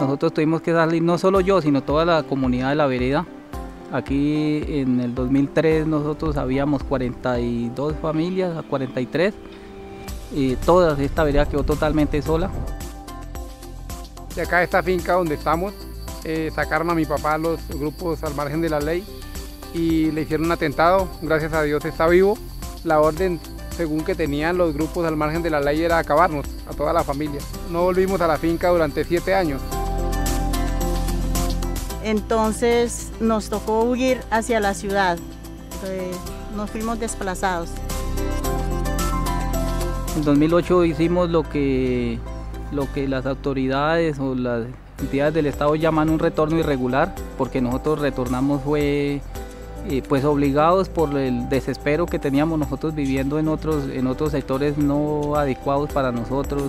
nosotros tuvimos que salir, no solo yo, sino toda la comunidad de la vereda. Aquí en el 2003 nosotros habíamos 42 familias, 43, y toda esta vereda quedó totalmente sola. De acá esta finca donde estamos, eh, sacaron a mi papá los grupos al margen de la ley y le hicieron un atentado, gracias a Dios está vivo. La orden según que tenían los grupos al margen de la ley era acabarnos a toda la familia. No volvimos a la finca durante siete años. Entonces nos tocó huir hacia la ciudad, nos fuimos desplazados. En 2008 hicimos lo que, lo que las autoridades o las entidades del Estado llaman un retorno irregular, porque nosotros retornamos fue eh, pues obligados por el desespero que teníamos nosotros viviendo en otros, en otros sectores no adecuados para nosotros.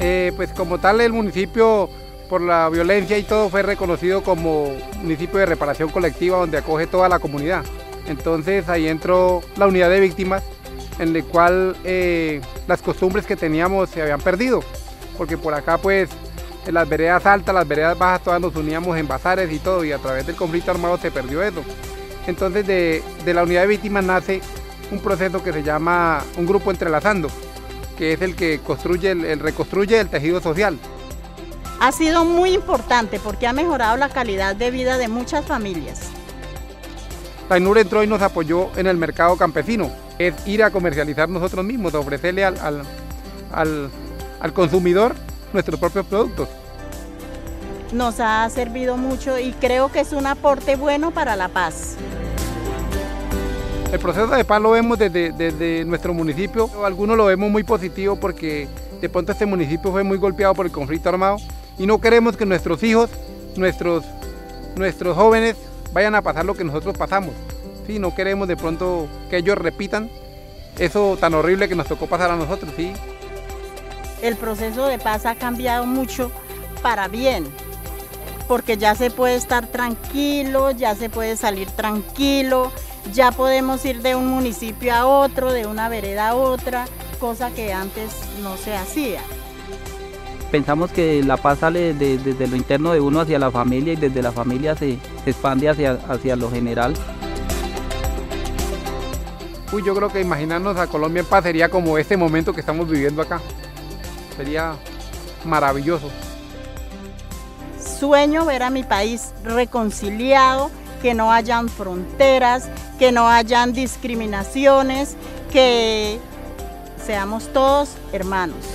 Eh, pues como tal el municipio por la violencia y todo fue reconocido como municipio de reparación colectiva donde acoge toda la comunidad. Entonces ahí entró la unidad de víctimas en la cual eh, las costumbres que teníamos se habían perdido, porque por acá pues en las veredas altas, las veredas bajas, todas nos uníamos en bazares y todo, y a través del conflicto armado se perdió eso. Entonces de, la unidad de víctimas nace un proceso que se llama un grupo entrelazando, que es el que construye, el, reconstruye el tejido social. Ha sido muy importante porque ha mejorado la calidad de vida de muchas familias. Tainur entró y nos apoyó en el mercado campesino, es ir a comercializar nosotros mismos, ofrecerle al, al consumidor nuestros propios productos. Nos ha servido mucho y creo que es un aporte bueno para la paz. El proceso de paz lo vemos desde, nuestro municipio, algunos lo vemos muy positivo porque de pronto este municipio fue muy golpeado por el conflicto armado y no queremos que nuestros hijos, nuestros, nuestros jóvenes vayan a pasar lo que nosotros pasamos. ¿sí? No queremos de pronto que ellos repitan eso tan horrible que nos tocó pasar a nosotros. ¿sí? el proceso de paz ha cambiado mucho para bien, porque ya se puede estar tranquilo, ya se puede salir tranquilo, ya podemos ir de un municipio a otro, de una vereda a otra, cosa que antes no se hacía. Pensamos que la paz sale desde lo interno de uno hacia la familia y desde la familia se, expande hacia, hacia lo general. Uy, yo creo que imaginarnos a Colombia en paz sería como este momento que estamos viviendo acá sería maravilloso. Sueño ver a mi país reconciliado, que no hayan fronteras, que no hayan discriminaciones, que seamos todos hermanos.